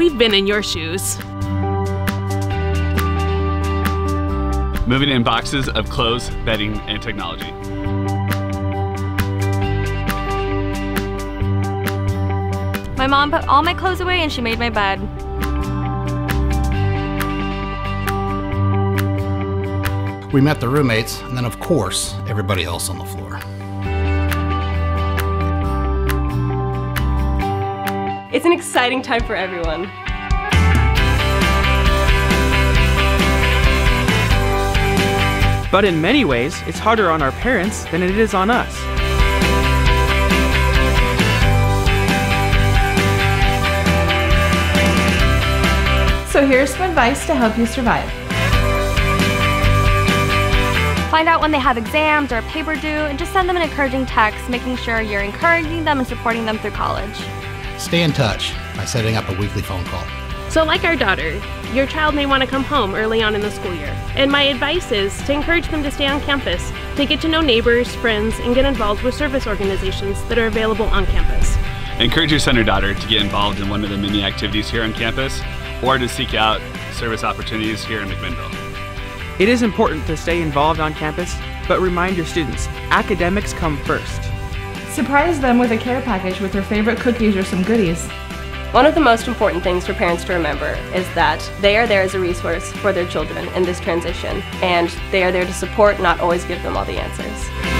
We've been in your shoes. Moving in boxes of clothes, bedding, and technology. My mom put all my clothes away and she made my bed. We met the roommates, and then, of course, everybody else on the floor. It's an exciting time for everyone. But in many ways, it's harder on our parents than it is on us. So here's some advice to help you survive. Find out when they have exams or a paper due and just send them an encouraging text, making sure you're encouraging them and supporting them through college. Stay in touch by setting up a weekly phone call. So, like our daughter, your child may want to come home early on in the school year. And my advice is to encourage them to stay on campus, to get to know neighbors, friends, and get involved with service organizations that are available on campus. Encourage your son or daughter to get involved in one of the many activities here on campus or to seek out service opportunities here in McMinnville. It is important to stay involved on campus, but remind your students academics come first. Surprise them with a care package with their favorite cookies or some goodies. One of the most important things for parents to remember is that they are there as a resource for their children in this transition, and they are there to support, not always give them all the answers.